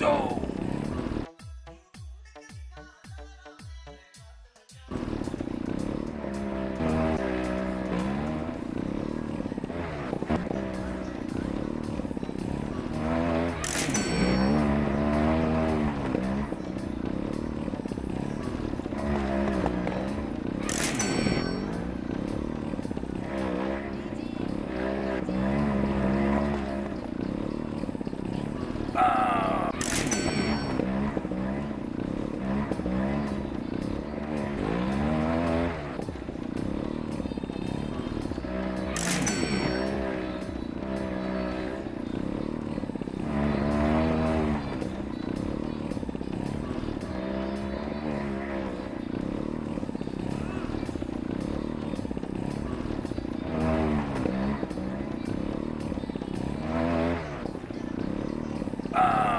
No! Uh,